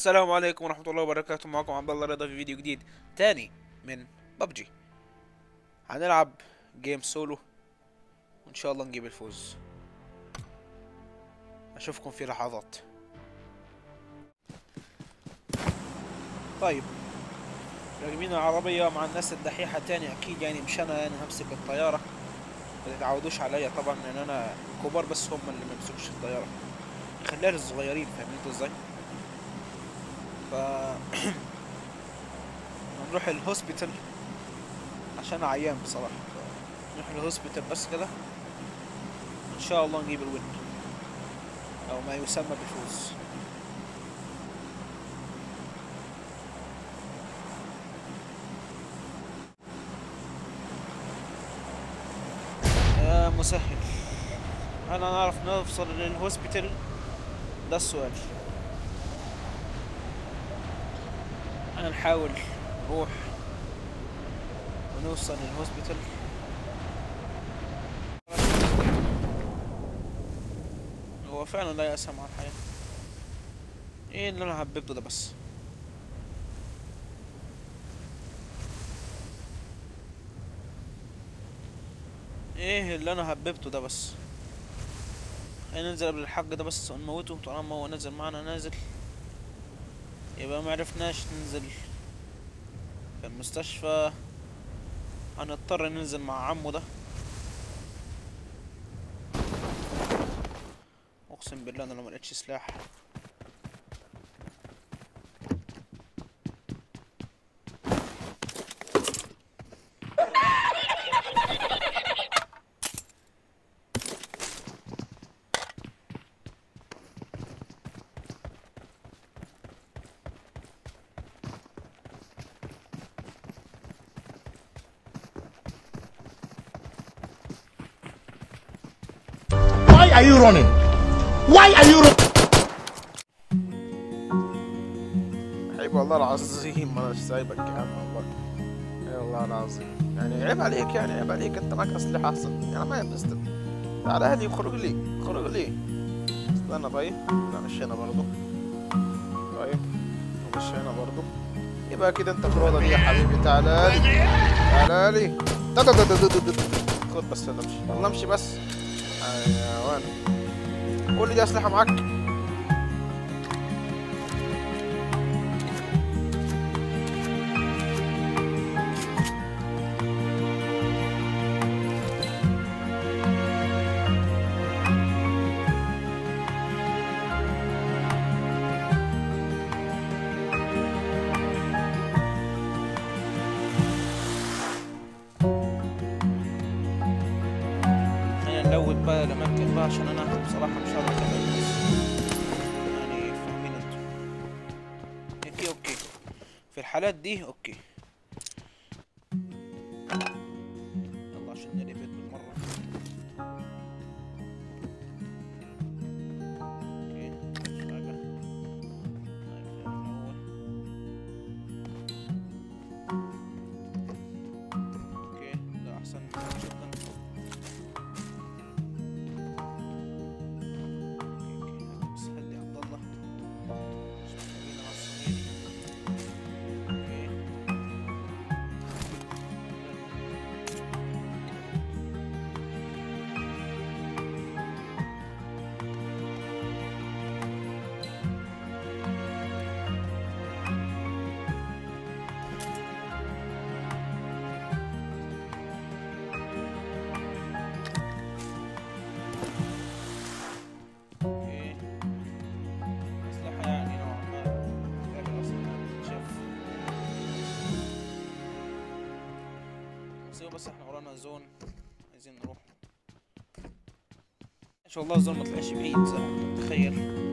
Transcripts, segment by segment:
السلام عليكم ورحمة الله وبركاته. معكم عبد الله رضا في فيديو جديد تاني من ببجي هنلعب جيم سولو وإن شاء الله نجيب الفوز. أشوفكم في لحظات. طيب. راكبين العربية مع الناس الدحيحة تاني. أكيد يعني مش أنا يعني همسك الطيارة. ما تتعودوش عليا طبعا لأن أنا الكبار بس هم اللي ما يمسكوش الطيارة. خليها للصغيرين فاهمين إزاي؟ ف نروح ال hospital عشان عيان بصراحة. نروح ال hospital بس كده. إن شاء الله نجيب ال win أو ما يسمى بالفوز. يا مسهل. هل نعرف نوصل لل hospital. ده السؤال. هنحاول نروح ونوصل لل hospital هو فعلا لا يأس مع الحياة. إيه اللي أنا حببته ده بس. إيه اللي أنا حببته ده بس. هننزل قبل الحق ده بس ونموته. طالما هو نزل معنا نازل. يبقى معرفناش ننزل في المستشفى. هنضطر ننزل مع عمو ده. أقسم بالله أنا لو ملقتش سلاح are you running? Why are you running? عيب والله العظيم أنا سايبك يا عم والله؟ اي والله العظيم. يعني عيب عليك يعني عيب عليك أنت معك اسلحه احسن يعني ما يبستل تعال لي خرج لي خرج لي. استنى طيب. لا مش هنا برضو طيب. مش هنا برضو يبقى كده أنت في دي يا حبيبي. تعال لي تعال لي. خد بس يلا امشي. يلا امشي بس. أيوه كل دي أسلحة معاك. ن loot بقى الاماكن بقى عشان أنا بصراحة مش هقدر اكمل يعني فاهمين أنتوا okay okay. في الحالات دي okay. يلا عشان نريبت بالمرة. okay. مش حاجة. أوكي. ده أحسن. جدا بس إحنا ورانا زون عايزين نروح. إن شاء الله الزون ما طلعش بعيد متخيل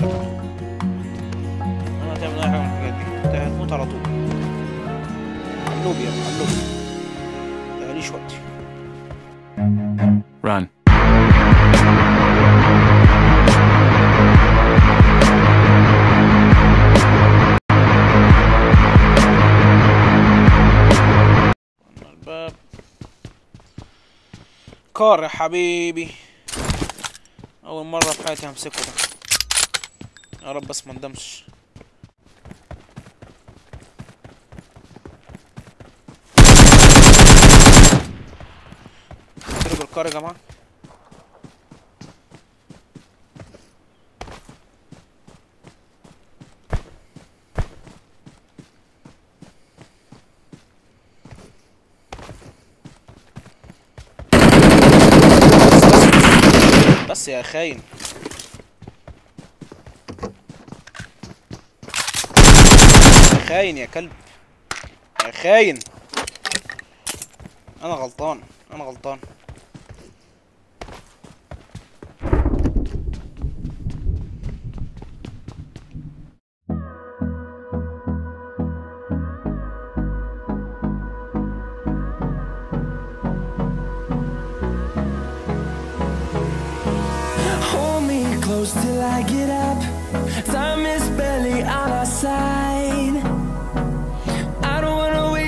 فضيلة ما تعمل اي حاجة من الحاجات دي هتموت على طول. علوب يا علوب ماليش وقت Run. الباب كار يا حبيبي. أول مرة في حياتي همسكه ده. يا رب بس ما ندمش اضرب الكار يا جماعة. بس يا خاين. خاين يا كلب يا خاين أنا غلطان أنا غلطان till I get up.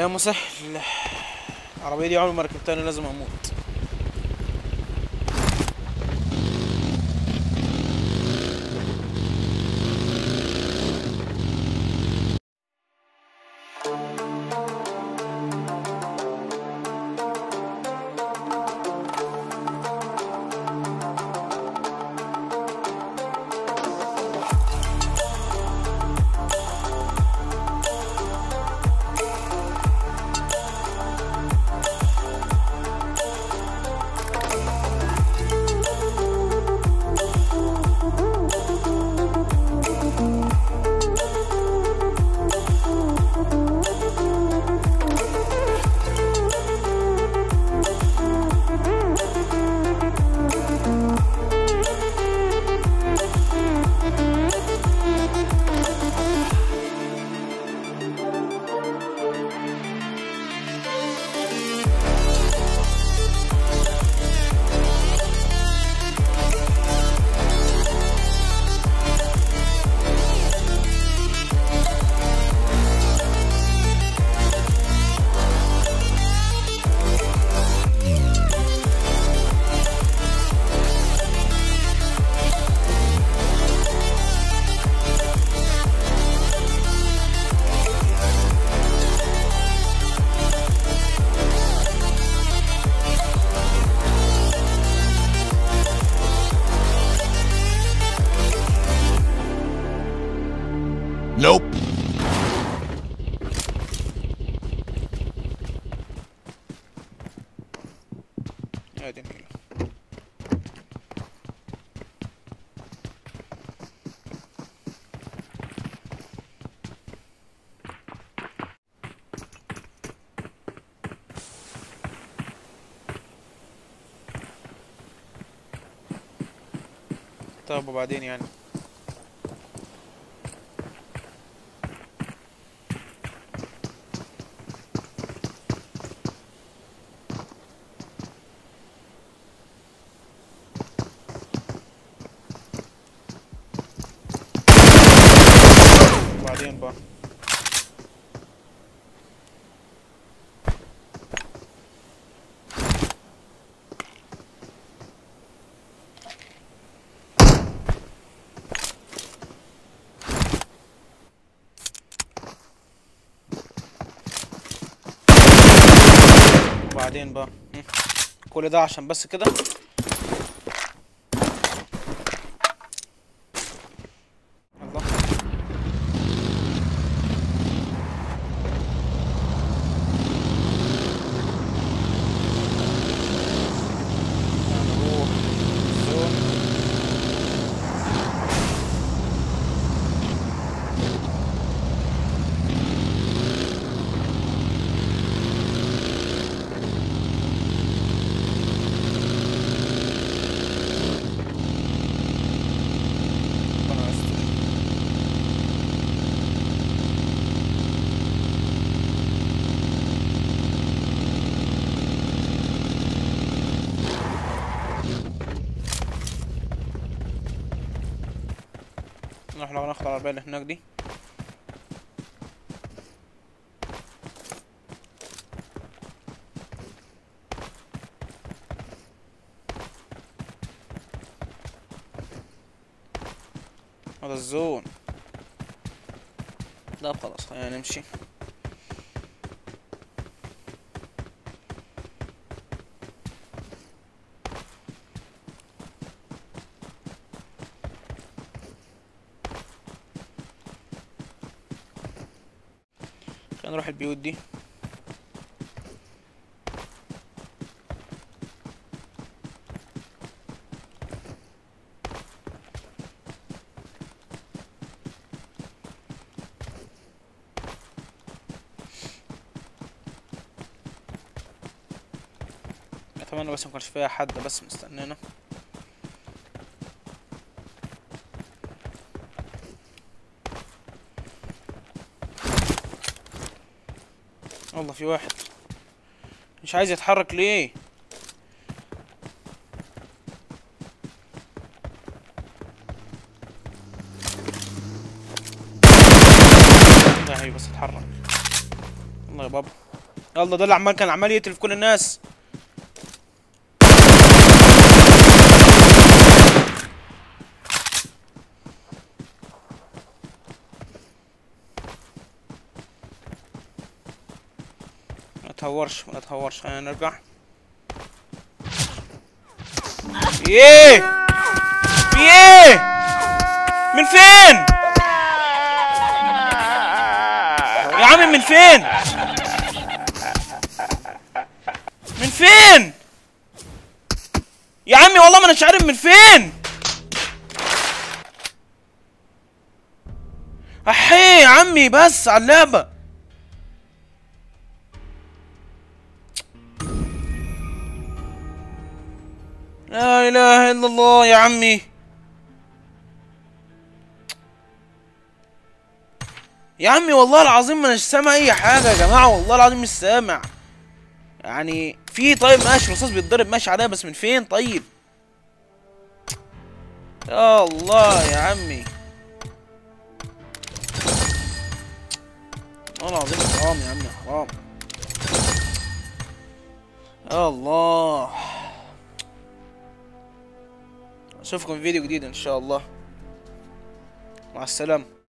يا مسهل العربية دي عمري ما ركبتها أنا لازم أموت. يا جميلة طب وبعدين يعني بقى وبعدين بقى. كل ده عشان بس كده نروح لو ناخد العربية اللي هناك دي. هذا الزون. لا خلاص خلينا نمشي. نروح البيوت دي. أتمنى بس مكانش فيها حد بس مستنينا. والله في واحد. مش عايز يتحرك ليه؟ لا بس اتحرك الله يا بابا. يلا ده اللي عمال كان عمال يقتل في كل الناس. تهورش ما تهورش خلينا نرجع. في إيه من فين؟ يا عم من فين؟ من فين؟ يا عمي والله ما أنا عارف من فين. أحي يا عمي بس على اللعبة. لا إله إلا الله يا عمي. يا عمي والله العظيم ما مش سامع أي حاجة يا جماعة والله العظيم مش سامع. يعني في طيب ماشي رصاص بيتضرب ماشي عليها بس من فين؟ طيب. يا الله يا عمي. والله العظيم حرام يا عمي حرام. يا الله. اشوفكم في فيديو جديد إن شاء الله. مع السلامة.